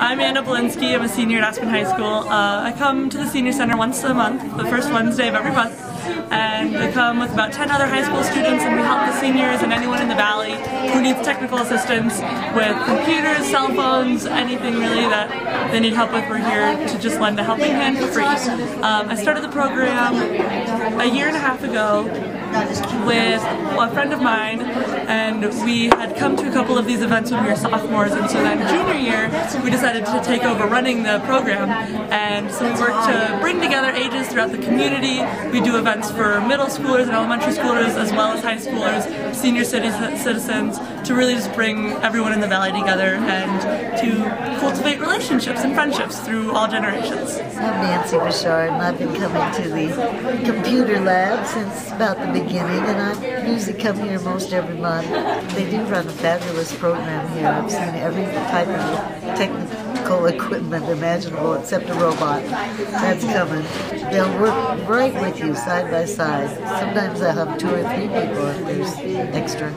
I'm Anna Belinsky. I'm a senior at Aspen High School. Uh, I come to the Senior Center once a month, the first Wednesday of every month, and I come with about 10 other high school students and we help the seniors and anyone in the Valley who needs technical assistance with computers, cell phones, anything really that they need help with. We're here to just lend a helping hand for free. Um, I started the program a year and a half ago with a friend of mine and we had come to a couple of these events when we were sophomores and so then junior year we decided to take over running the program and so we work to bring together ages throughout the community. We do events for middle schoolers and elementary schoolers as well as high schoolers, senior citizens to really just bring everyone in the valley together and to cultivate relationships and friendships through all generations. Bouchard and I've been coming to the computer lab since about the beginning, and I usually come here most every month. They do run a fabulous program here. I've seen every type of technical equipment imaginable except a robot. That's coming. They'll work right with you side by side. Sometimes I have two or three people if there's extra.